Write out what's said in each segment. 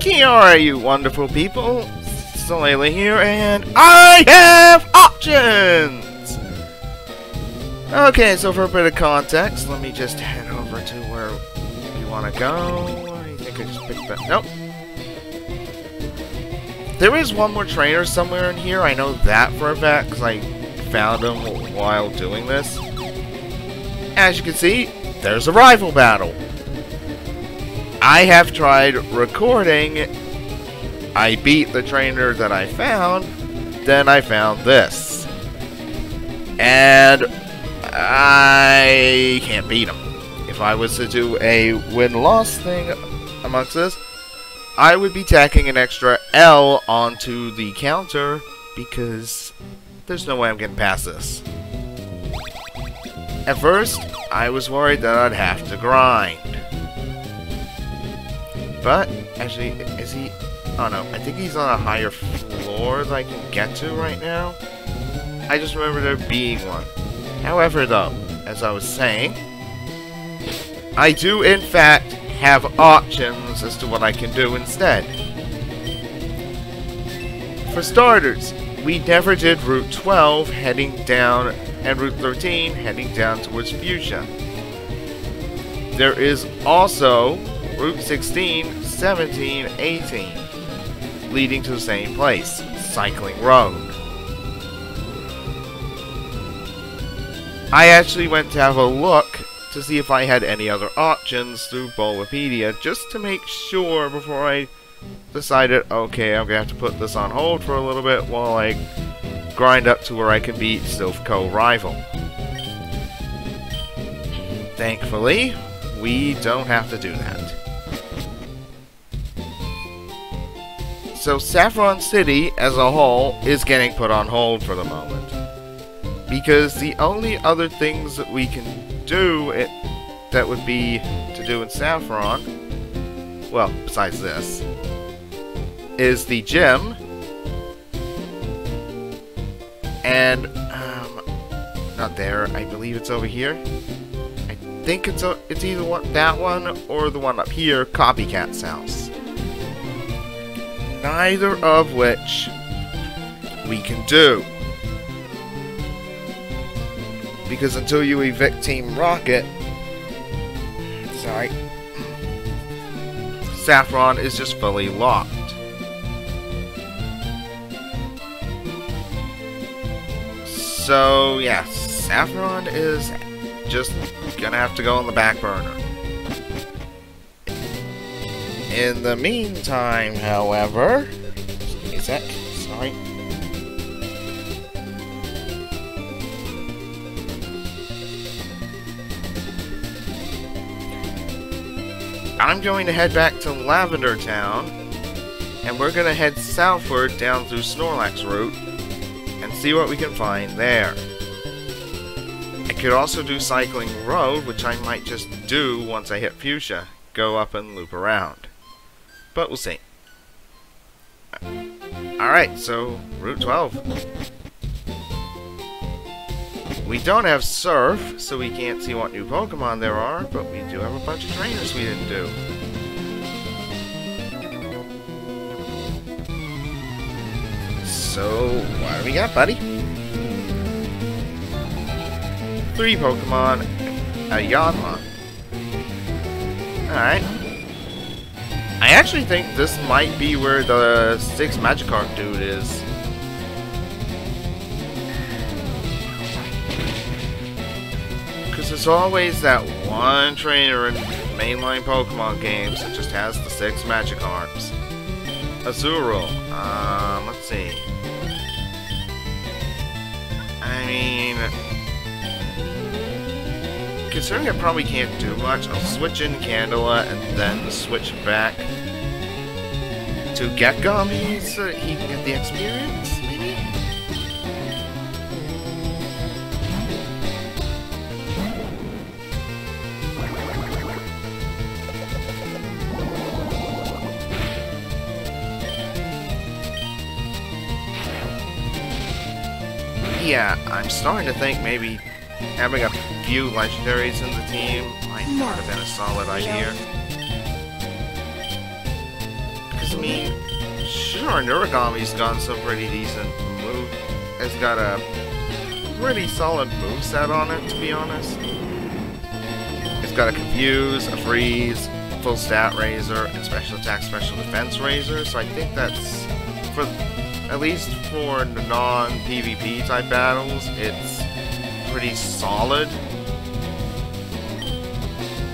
Kia you wonderful people! Solaela here, and I have options! Okay, so for a bit of context, let me just head over to where we want to go. I think I just picked that. Nope. There is one more trainer somewhere in here. I know that for a fact, because I found him while doing this. As you can see, there's a rival battle. I have tried recording. I beat the trainer that I found. Then I found this. And I can't beat him. If I was to do a win-loss thing amongst this, I would be tacking an extra L onto the counter because there's no way I'm getting past this. At first, I was worried that I'd have to grind. But, actually, is he... Oh no, I think he's on a higher floor that I can get to right now. I just remember there being one. However, though, as I was saying, I do in fact have options as to what I can do instead. For starters, we never did Route 12 heading down and Route 13 heading down towards Fuchsia. There is also Route 16, 17, 18, leading to the same place, Cycling Road. I actually went to have a look to see if I had any other options through Bulbapedia, just to make sure before I decided, okay, I'm going to have to put this on hold for a little bit while I grind up to where I can beat Silph Co rival. Thankfully, we don't have to do that. So Saffron City as a whole is getting put on hold for the moment. Because the only other things that we can do it, that would be to do in Saffron, well, besides this, is the gym, and, um, not there, I believe it's over here. I think it's, a, it's either one, that one or the one up here, Copycat's house neither of which we can do. Because until you evict Team Rocket, sorry, Saffron is just fully locked. So, yeah, Saffron is just gonna have to go on the back burner. In the meantime, however... sorry. I'm going to head back to Lavender Town, and we're going to head southward down through Snorlax route, and see what we can find there. I could also do Cycling Road, which I might just do once I hit Fuchsia, go up and loop around. But we'll see. Alright, so Route 12. We don't have Surf, so we can't see what new Pokemon there are, but we do have a bunch of trainers we didn't do. So, what do we got, buddy? Three Pokemon, a Yanma. Alright. I actually think this might be where the six Magikarp dude is. Because there's always that one trainer in mainline Pokemon games that just has the six Magikarps. Azurill. Um, let's see. I mean, considering I probably can't do much, I'll switch in Candela and then switch back to Gekigami so that he can get uh, the experience, maybe? Yeah, I'm starting to think maybe having a few legendaries in the team might not have been a solid idea. Mean, sure, Noragami's got some pretty decent move. It's got a pretty solid move set on it, to be honest. It's got a confuse, a freeze, full stat razor, and special attack, special defense razor. So I think that's for at least for non-PvP type battles, it's pretty solid.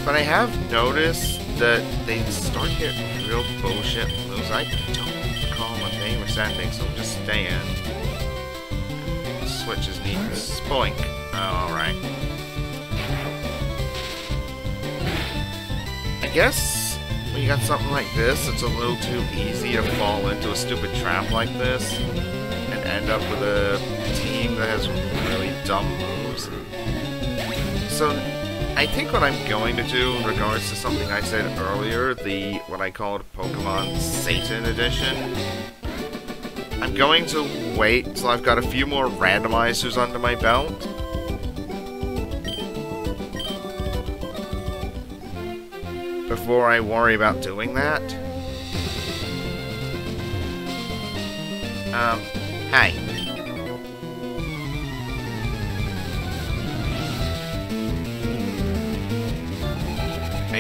But I have noticed that they start getting real bullshit moves. I don't recall what they were sending, so just stay in. Switch is neat. Spoink. Oh, alright. I guess when you got something like this, it's a little too easy to fall into a stupid trap like this and end up with a team that has really dumb moves. So I think what I'm going to do in regards to something I said earlier, the what I called Pokemon Satan Edition, I'm going to wait till I've got a few more randomizers under my belt. Before I worry about doing that. Um, hey.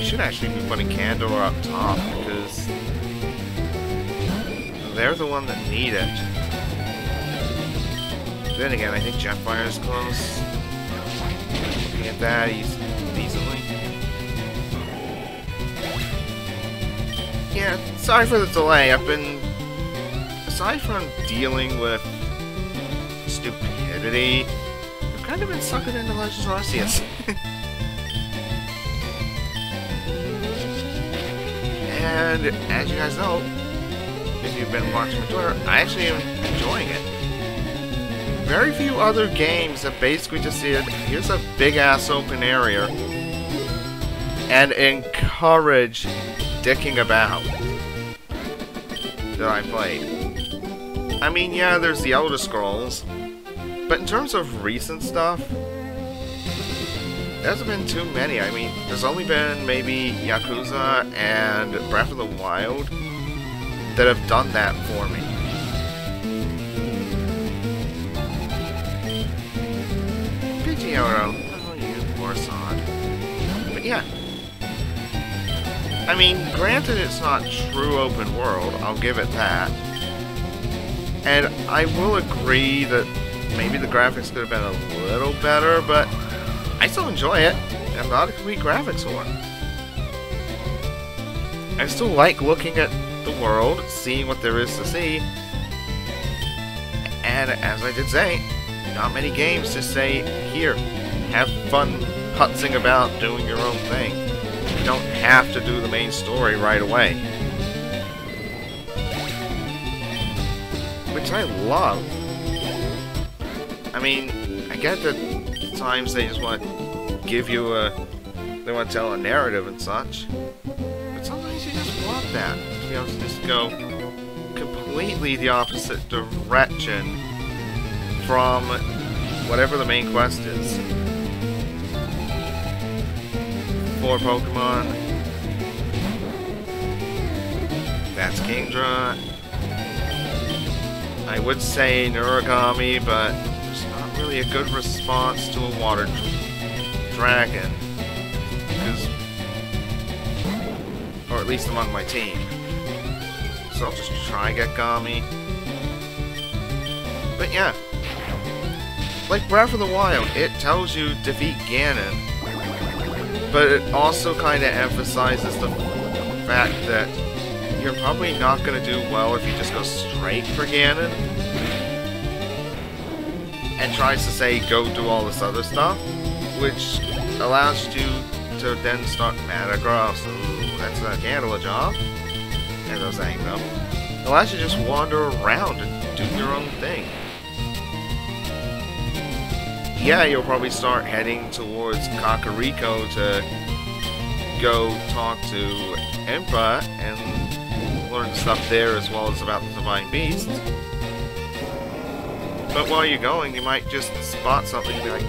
I should actually be putting Candor up top because they're the one that need it. Then again, I think Jetfire is close. Looking at that, he's decently. Yeah, sorry for the delay. I've been, aside from dealing with stupidity, I've kind of been sucking into Legends of Arceus. And as you guys know, if you've been watching my Twitter, I actually am enjoying it. Very few other games that basically just said, here's a big-ass open area, and encourage dicking about that I played. I mean, yeah, there's the Elder Scrolls, but in terms of recent stuff, there hasn't been too many. I mean, there's only been maybe Yakuza and Breath of the Wild that have done that for me. Pidgeotto. Oh, you sod. But yeah. I mean, granted it's not true open world, I'll give it that. And I will agree that maybe the graphics could have been a little better, but I still enjoy it. I'm not a complete graphics whore. I still like looking at the world, seeing what there is to see. And as I did say, not many games to say, here, have fun putzing about doing your own thing. You don't have to do the main story right away. Which I love. I mean, I get that times they just want to give you a... They want to tell a narrative and such. But sometimes you just want that. To be able to just go completely the opposite direction from whatever the main quest is. Four Pokemon. That's Kingdra. I would say Noragami, but really a good response to a water dragon. Because, or at least among my team. So I'll just try get Gami. But yeah, like Breath of the Wild, it tells you defeat Ganon, but it also kind of emphasizes the fact that you're probably not going to do well if you just go straight for Ganon and tries to say go do all this other stuff, which allows you to then start Metagross. Ooh, that's not a job. As I was saying though. Allows you to just wander around and do your own thing. Yeah, you'll probably start heading towards Kakariko to go talk to Impa and learn stuff there as well as about the Divine Beast. But while you're going, you might just spot something and be like,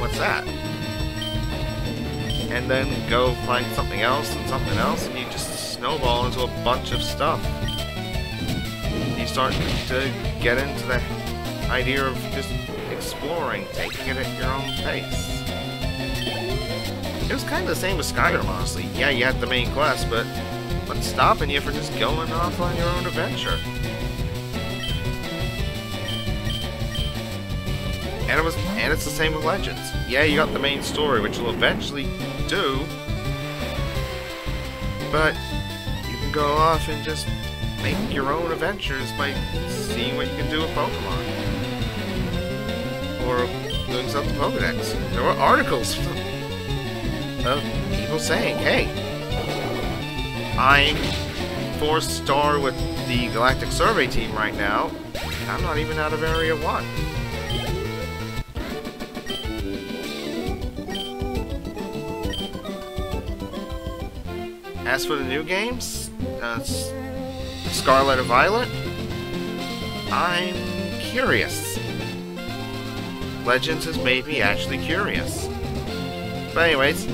what's that? And then go find something else and something else, and you just snowball into a bunch of stuff. You start to get into the idea of just exploring, taking it at your own pace. It was kind of the same with Skyrim, honestly. Yeah, you had the main quest, but what's stopping you from just going off on your own adventure? And it was, and it's the same with Legends. Yeah, you got the main story, which you'll eventually do, but you can go off and just make your own adventures by seeing what you can do with Pokemon. Or doing to Pokedex. There were articles of people saying, hey, I'm four star with the Galactic Survey team right now, and I'm not even out of Area 1. As for the new games, uh, Scarlet or Violet, I'm curious. Legends has made me actually curious. But anyways,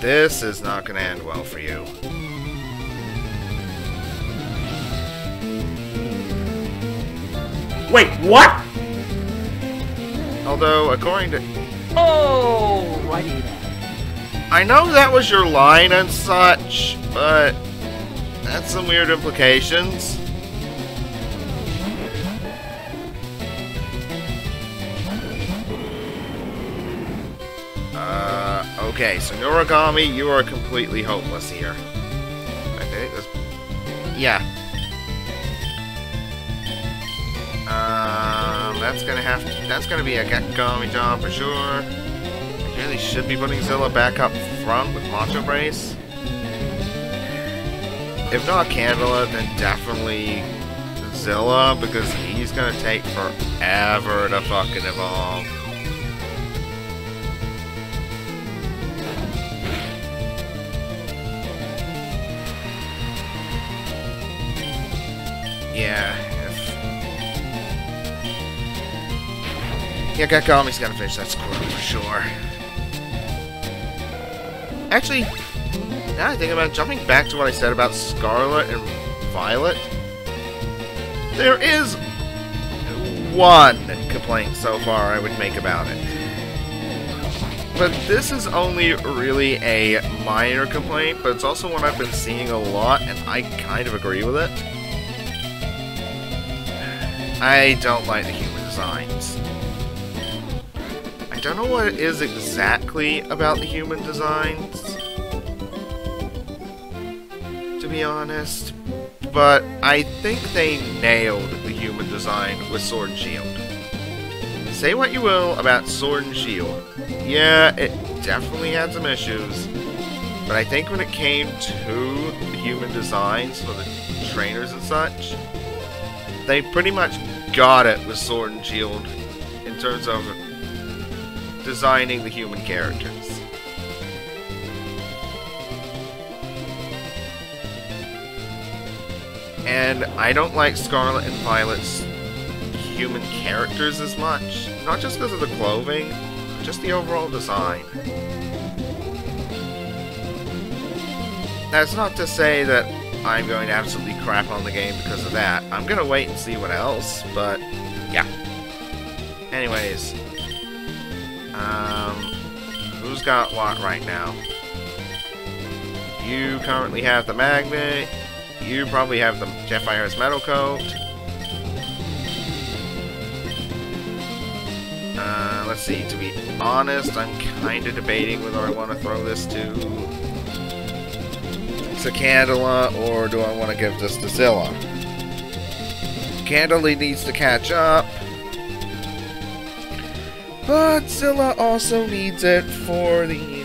this is not going to end well for you. Wait, what? Although, according to... Oh, righty then. I know that was your line and such, but that's some weird implications. Uh, okay, so Noragami, you are completely hopeless here. I think. Yeah. That's gonna have to... That's gonna be a Gekigami job for sure. I Really should be putting Zilla back up front with Macho Brace. If not Candela, then definitely Zilla, because he's gonna take forever to fucking evolve. Yeah. Yeah, Gekigami's gotta finish that squirrel for sure. Actually, now I think about it, jumping back to what I said about Scarlet and Violet, there is one complaint so far I would make about it. But this is only really a minor complaint, but it's also one I've been seeing a lot, and I kind of agree with it. I don't like the human designs. I don't know what it is exactly about the human designs, to be honest, but I think they nailed the human design with Sword and Shield. Say what you will about Sword and Shield. Yeah, it definitely had some issues, but I think when it came to the human designs for the trainers and such, they pretty much got it with Sword and Shield in terms of designing the human characters. And I don't like Scarlet and Violet's human characters as much. Not just because of the clothing, but just the overall design. That's not to say that I'm going to absolutely crap on the game because of that. I'm going to wait and see what else, but yeah. Anyways, um, who's got what right now? You currently have the Magnet. You probably have the Jetfire's Metal Coat. Uh, let's see, to be honest, I'm kind of debating whether I want to throw this to to Candela, or do I want to give this to Zilla? Candela needs to catch up. But Zilla also needs it for the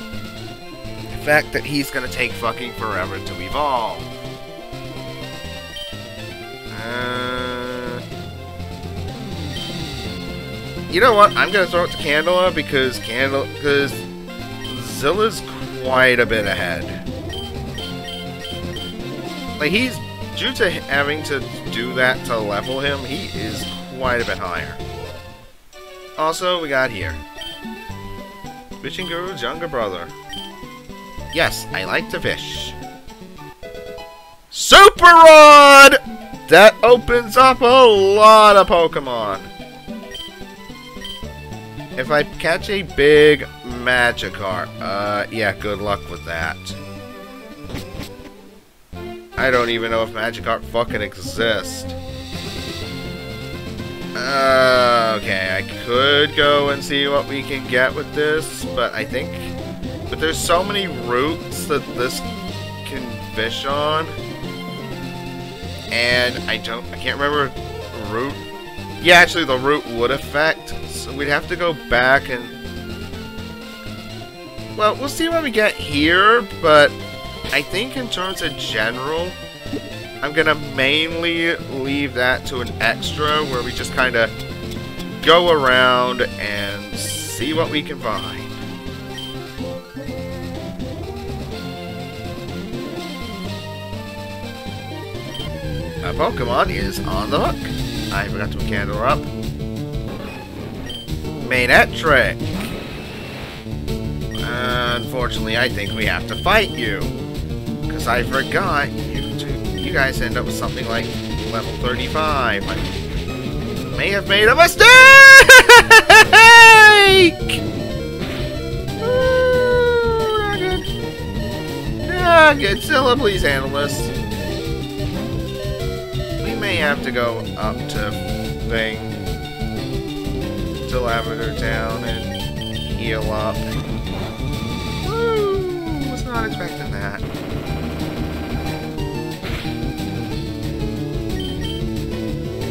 fact that he's gonna take fucking forever to evolve. Uh, you know what? I'm gonna throw it to Candela because Candela because Zilla's quite a bit ahead. Like he's due to having to do that to level him, he is quite a bit higher. Also, we got here. Fishing Guru's younger brother. Yes, I like to fish. Super Rod! That opens up a lot of Pokemon. If I catch a big Magikarp, uh, yeah, good luck with that. I don't even know if Magikarp fucking exists. Uh, okay, I could go and see what we can get with this, but I think... But there's so many routes that this can fish on. And I don't... I can't remember route... Yeah, actually, the route would affect. So we'd have to go back and... Well, we'll see what we get here, but I think in terms of general, I'm gonna mainly leave that to an extra where we just kind of go around and see what we can find. A Pokemon is on the hook. I forgot to candle up. Manectric. Unfortunately, I think we have to fight you. Because I forgot you you guys end up with something like level 35. I may have made a mistake! Rocket. Ah, Godzilla, please handle this. We may have to go up to Thing to Lavender Town and heal up. Woo! Was not expecting that.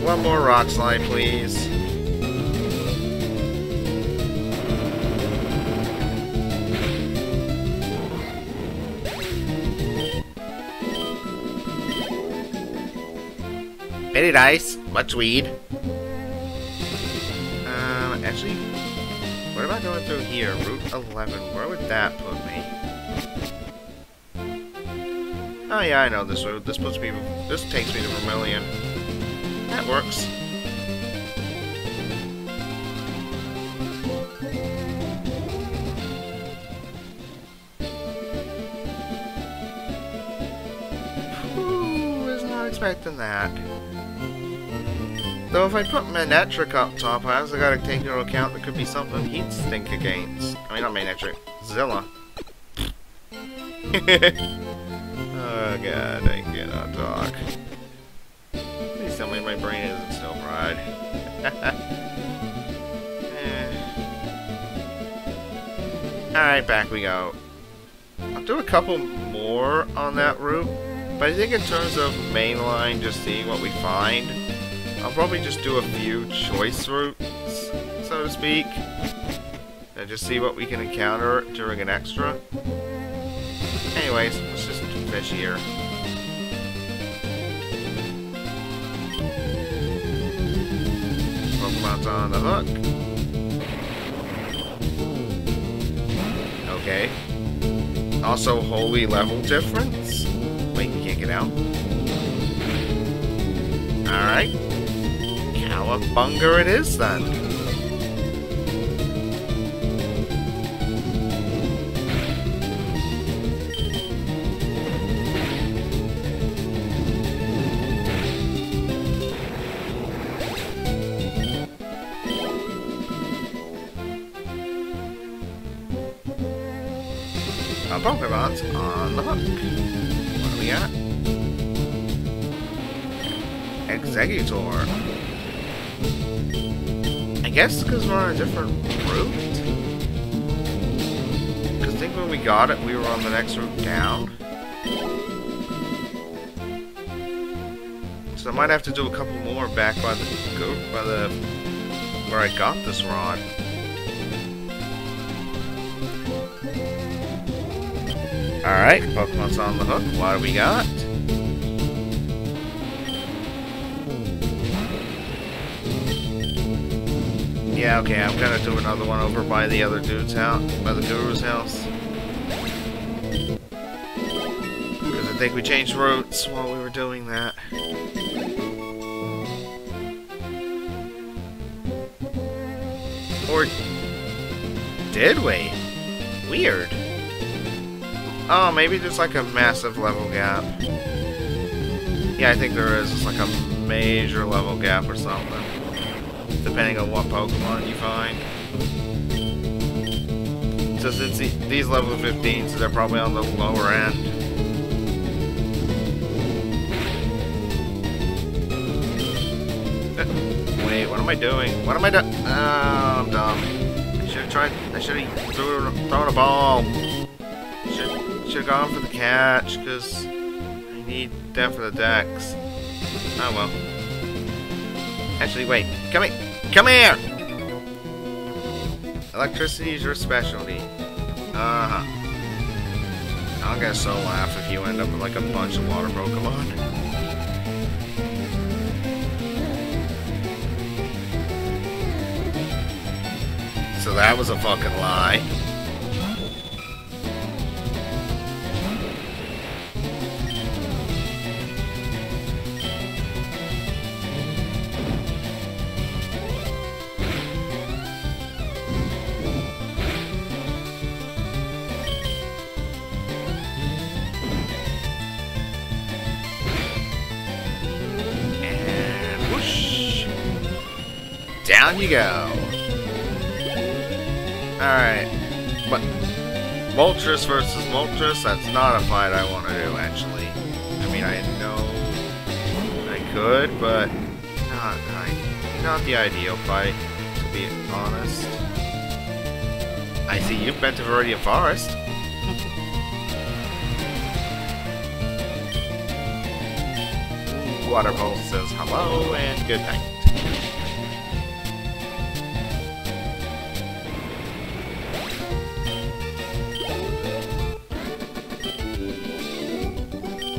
One more rock slide, please. Very nice. Much weed. Um, actually, what about going through here? Route 11. Where would that put me? Oh yeah, I know this route. This puts me. This takes me to Vermilion. That works. Whew, was not expecting that. Though if I put Manectric up top, I also gotta take into account there could be something he'd stink against. I mean, not Manectric, Zilla. oh god, I cannot talk. Eh. Alright, back we go. I'll do a couple more on that route, but I think in terms of mainline, just seeing what we find, I'll probably just do a few choice routes, so to speak, and just see what we can encounter during an extra. Anyways, let's just fish here. On the hook. Okay. Also, holy level difference. Wait, can't get out. Alright. Cowabunga it is then. Exeggutor. I guess because we're on a different route? Because I think when we got it, we were on the next route down. So I might have to do a couple more back by the by the where I got this rod. Alright, Pokemon's on the hook. What do we got? Yeah, okay, I'm gonna do another one over by the other dude's house, by the guru's house. Because I think we changed routes while we were doing that. Or did we? Weird. Oh, maybe there's like a massive level gap. Yeah, I think there is. It's like a major level gap or something. Depending on what Pokemon you find. So since these level 15, so they're probably on the lower end. Wait, what am I doing? What am I doing? Oh, ah, I'm dumb. I should have tried. I should have thrown, a ball. Should should have gone for the catch because I need that for the dex. Oh well. Actually, wait. Come here. Come here. Electricity is your specialty. Uh huh. I'll get so laugh if you end up with like a bunch of water Pokemon. So that was a fucking lie. Down you go. Alright. But Moltres versus Moltres, that's not a fight I want to do, actually. I mean, I know I could, but not, not the ideal fight, to be honest. I see you've been to Viridian Forest. Water Pulse says hello and good night.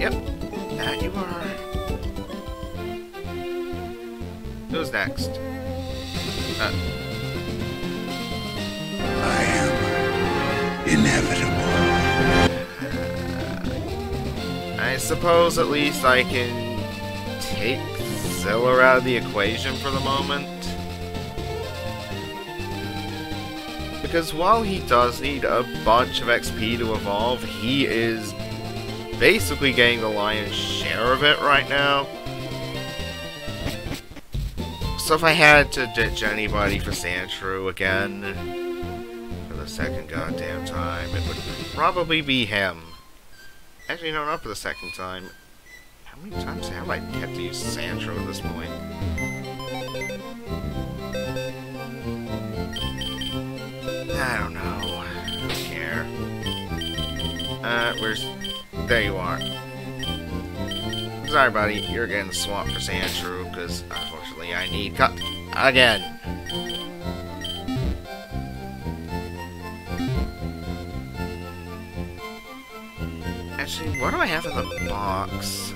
Yep, that you are. Who's next? Uh, I am inevitable. I suppose at least I can take Zilla out of the equation for the moment. Because while he does need a bunch of XP to evolve, he is basically getting the lion's share of it right now. So if I had to ditch anybody for Sandshrew again, for the second goddamn time, it would probably be him. Actually, no, not for the second time. How many times have I had to use Sandshrew at this point? There you are. Sorry, buddy. You're getting swamped for Sandshrew, because unfortunately I need cut again. Actually, what do I have in the box?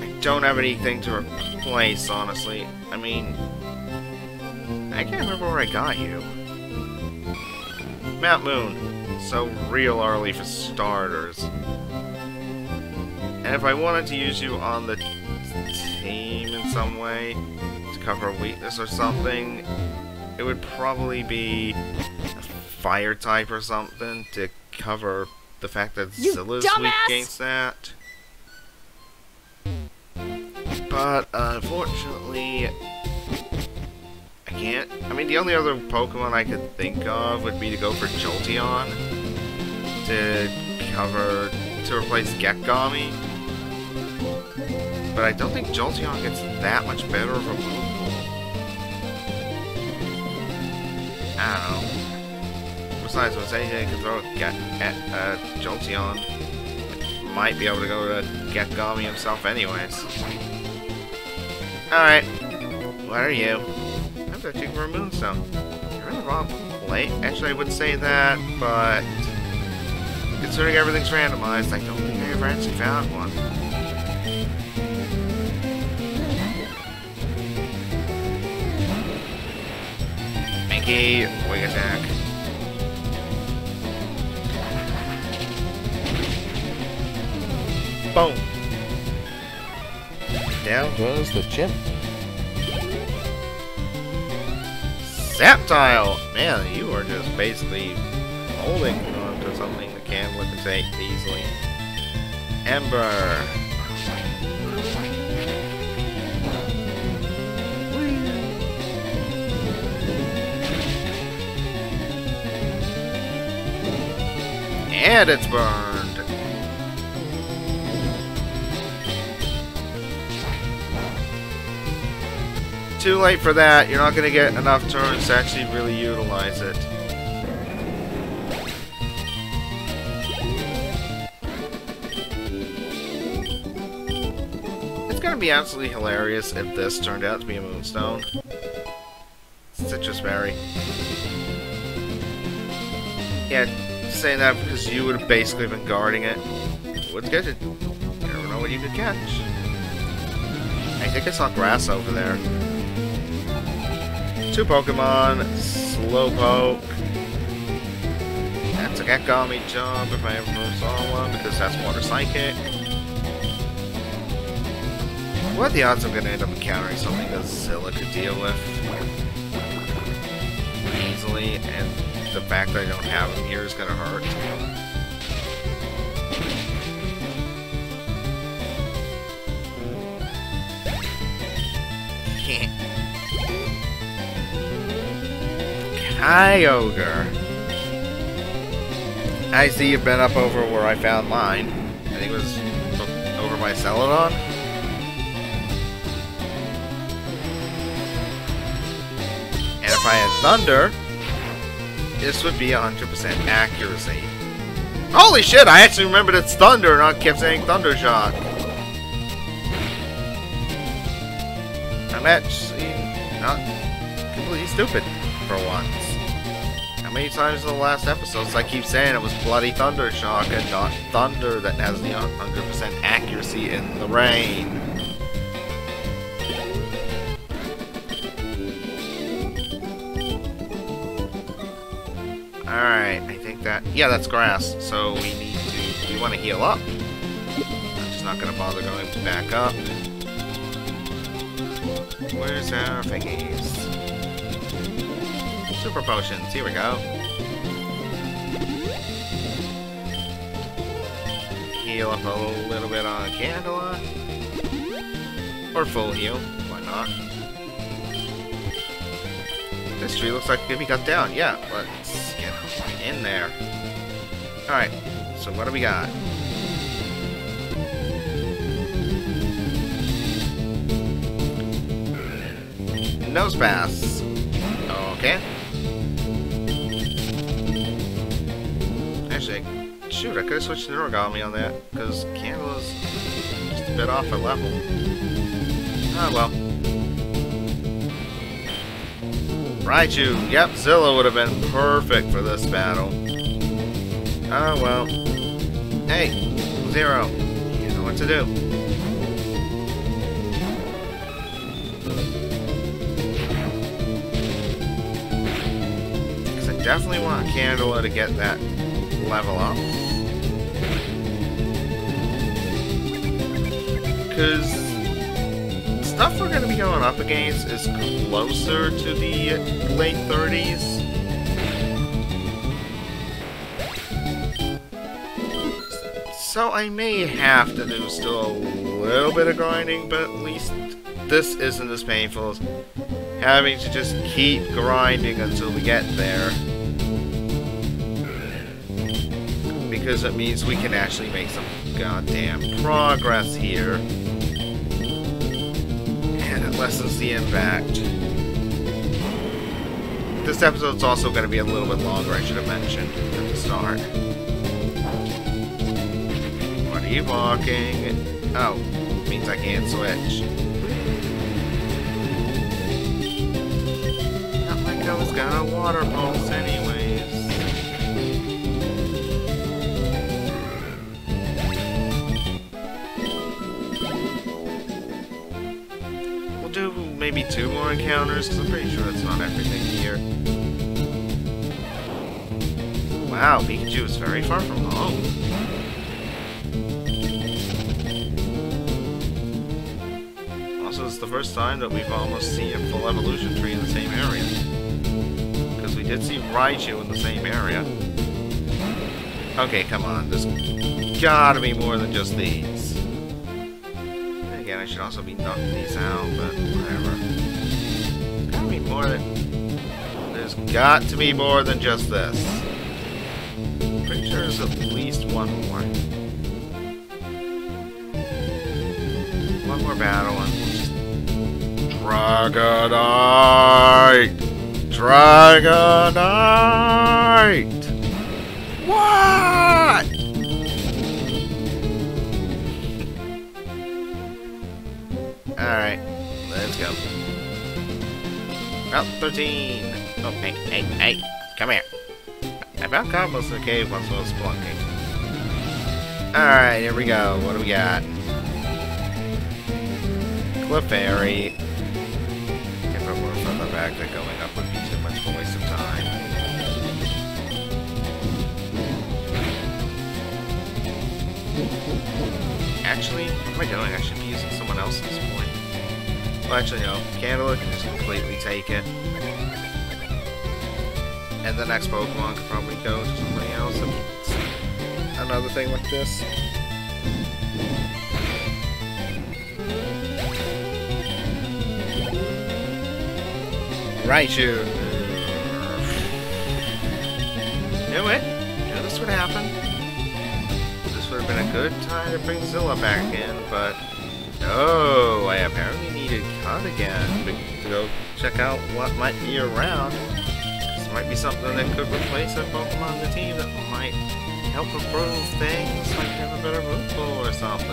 I don't have anything to replace, honestly. I mean, I can't remember where I got you. Mount Moon. So real early for starters. And if I wanted to use you on the team in some way, to cover a weakness or something, it would probably be a fire type or something to cover the fact that You Zilla's weak against that. But uh, unfortunately, I can't. I mean, the only other Pokemon I could think of would be to go for Jolteon to cover to replace Gekigami. But I don't think Jolteon gets that much better of a move. I don't know. Besides, anything I can throw at, at uh, Jolteon, might be able to go to Gekigami himself anyways. Alright. What are you? I'm searching for a moonstone. You're in the wrong place. Actually, I would say that, but considering everything's randomized, I don't think I ever actually found one. Mankey, wing attack. Boom. Down goes the chimp. Zaptile! Man, you are just basically holding on to something the Candler can take easily. Ember. And it's burned. Too late for that. You're not going to get enough turns to actually really utilize it. It's going to be absolutely hilarious if this turned out to be a moonstone. Sitrus Berry. Yeah, saying that because you would have basically been guarding it. Get it. You never know what you could catch. I think I saw grass over there. Two Pokemon, Slowpoke. That's a Gekigami jump if I ever saw one because that's Water Psychic. What are the odds I'm going to end up encountering something that Zilla could deal with? Easily, and the fact that I don't have him here is going to hurt. Kyogre. I see you've been up over where I found mine. I think it was over by Celadon. And if I had Thunder, this would be 100% accuracy. Holy shit, I actually remembered it's Thunder and I kept saying Thunder Shock. I'm actually not completely stupid for once. Many times in the last episodes I keep saying it was Bloody Thunder Shock and not Thunder that has the 100% accuracy in the rain? Alright, I think that... Yeah, that's grass, so we need to... We want to heal up. I'm just not going to bother going back up. Where's our thingies? Super potions, here we go. Heal up a little bit on Candela. Or full heal, why not? This tree looks like it could be cut down. Yeah, let's get in there. Alright, so what do we got? Nosepass. Okay. Shoot, I could have switched to Origami on that, because Candela's just a bit off a level. Ah, well. Raichu, yep, Zilla would have been perfect for this battle. Oh, well. Hey, Zero, you know what to do. I definitely want Candela to get that level up. Because stuff we're going to be going up against is closer to the late 30s. So I may have to do still a little bit of grinding, but at least this isn't as painful as having to just keep grinding until we get there. Because it means we can actually make some goddamn progress here. And it lessens the impact. This episode's also going to be a little bit longer, I should have mentioned at the start. What are you walking? Oh, means I can't switch. Not like I was gonna water pulse anyways. Maybe two more encounters, because I'm pretty sure that's not everything here. Wow, Pikachu is very far from home. Also, it's the first time that we've almost seen a full evolution tree in the same area. Because we did see Raichu in the same area. Okay, come on. There's gotta be more than just these. Should also be knocking these out, but whatever. Gotta be more than... There's got to be more than just this. Pretty sure there's at least one more. One more battle and just... Dragonite! Dragonite! Route 13. Oh, hey, hey, hey, come here. I found combos in the cave once I was splunking. Alright, here we go. What do we got? Clefairy. If I were further back, then going up would be too much of a waste of time. Actually, what am I doing? I should be using someone else at this point. Well, actually, no. Candela can just completely take it. And the next Pokemon could probably go to somebody else if it's another thing like this. Raichu! Knew it! Knew this would happen. This would have been a good time to bring Zilla back in, but... No, I apparently needed Cut again to- go check out what might be around. This might be something that could replace a Pokemon in the team that might help improve things, like have a better move pool or something.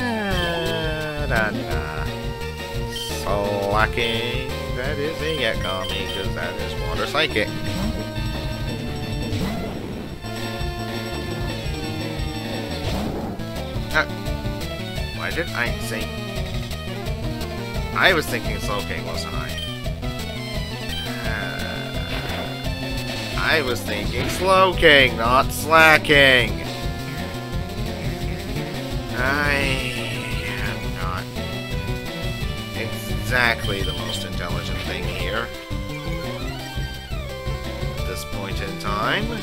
Ah, da, da. Slaking. That is a Yakami, because that is Water Psychic. I say... I was thinking Soul King, wasn't I? Ah, I was thinking Slowking, not Slaking. I am not exactly the most intelligent thing here. At this point in time.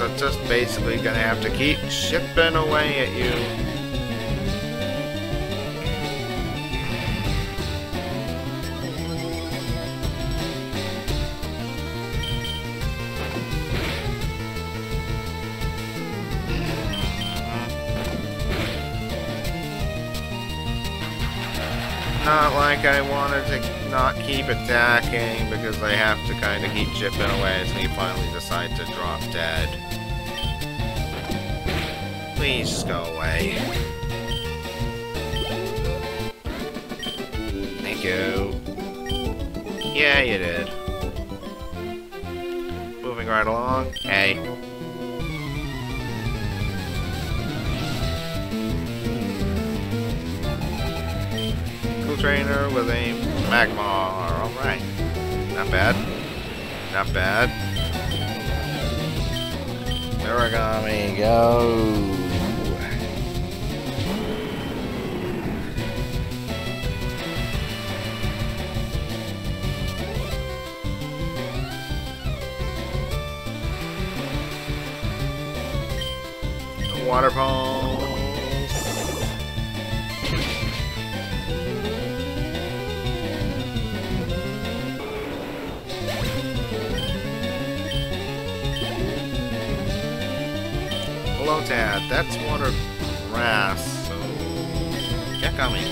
So. Just basically gonna have to keep chipping away at you. Not like I wanted to not keep attacking because I have to kind of keep chipping away until you finally decide to drop dead. Please just go away. Thank you. Yeah, you did. Moving right along. Hey. Cool trainer with a Magmar. Alright. Not bad. Not bad. Origami, go! Water pulse. Hello, Tad. That's water grass, so... Me.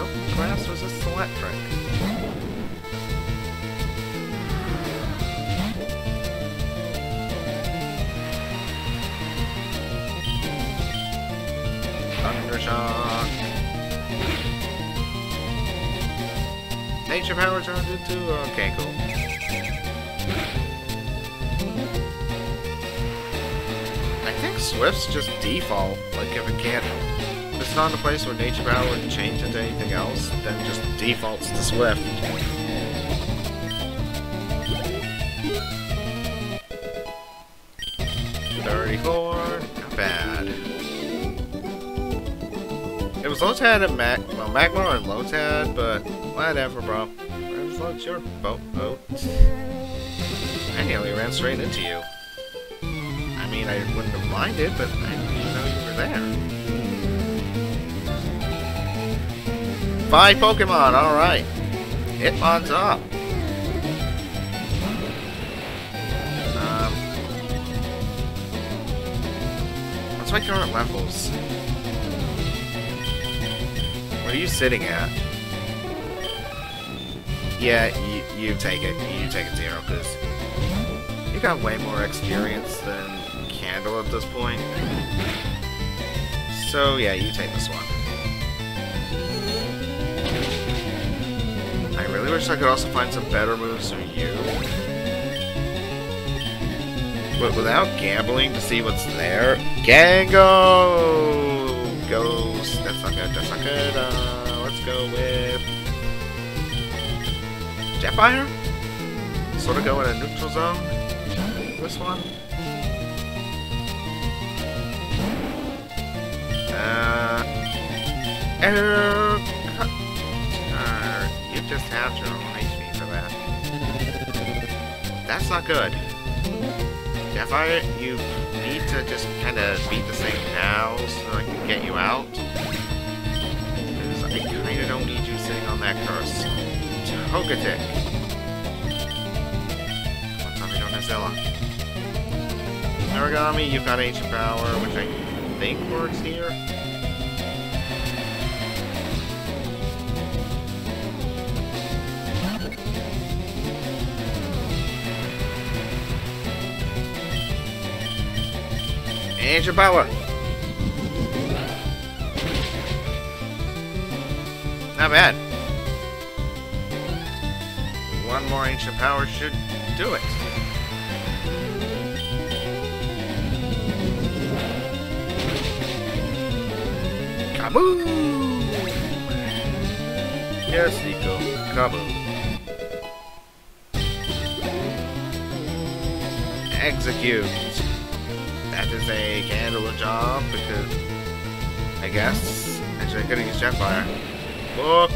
Oh, grass was just electric. Thundershock. Nature power turned into... Uh, okay, cool. I think Swift's just default. Like, if it can't... If it's not in a place where Nature Power would change into anything else, then just defaults to Swift. Lotad and Mac, well, Magmar and Lotad, but whatever, bro. Where's what's your boat? Boat. I nearly ran straight into you. I mean, I wouldn't have minded, but I didn't even know you were there. Five Pokemon, alright. Hitmon's up. Um, what's my current levels? What are you sitting at? Yeah, you, you take it. You take it zero, because you got way more experience than Candle at this point. So, yeah, you take this one. I really wish I could also find some better moves for you. But without gambling to see what's there, Gango! Ghost. Good. That's. Uh, let's go with Jetfire. Sort of go in a neutral zone. This one. Uh. Uh, you just have to own me for that. That's not good. Jetfire, you need to just kind of beat this thing now so I can get you out. Curse. Togetic. What's on Origami, you've got Ancient Power, which I think works here. Ancient Power! Not bad. More Ancient Power should do it. Kaboom! Yes, Nico. Kaboom. Exeggutor. That is a candle job because I guess actually I could use Jetfire. Book.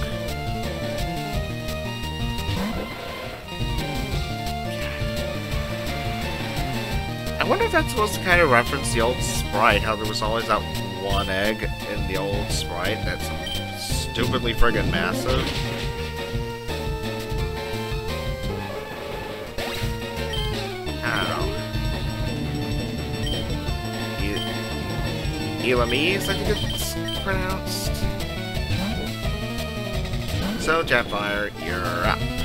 That's supposed to kind of reference the old sprite, how there was always that one egg in the old sprite that's stupidly friggin' massive. I don't know. E Elamise, I think it's pronounced. So, Jetfire, you're up.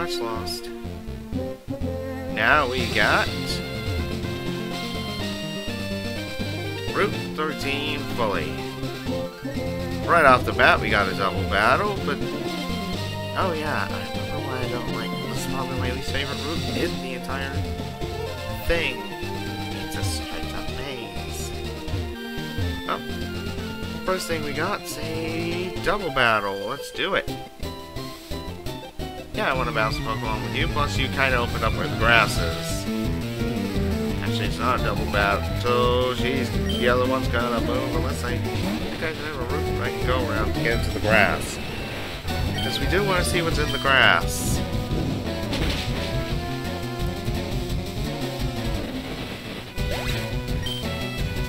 Much lost. Now we got Route 13 fully. Right off the bat, we got a double battle, but oh yeah, I don't know why I don't like this. is Probably my least favorite route in the entire thing. It's a straight up maze. Oh, first thing we got's a double battle. Let's do it. Yeah, I want to bounce Pokemon with you, plus you kind of opened up where the grass is. Actually, it's not a double battle. She's the other one's gonna move unless I think I have a route I can go around to get into the grass. Because we do want to see what's in the grass.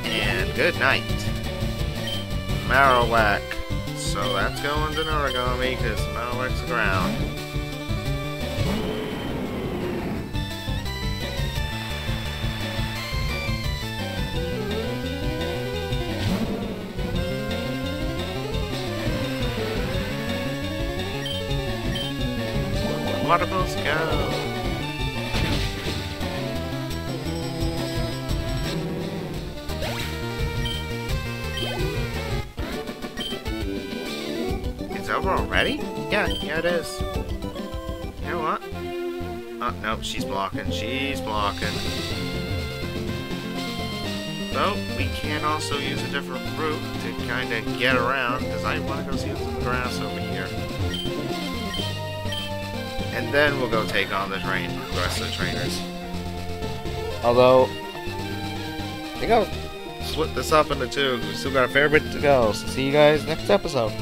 And good night. Marowak. So that's going to Noragami because Marowak's ground. Waterfalls go. It's over already? Yeah, yeah it is. You know what? Uh, oh, no, she's blocking. She's blocking. Though, we can also use a different route to kind of get around, because I want to go see the grass over here. Then we'll go take on the train, the rest of the trainers. Although, I think I'll split this up into two. We still got a fair bit to go, so see you guys next episode.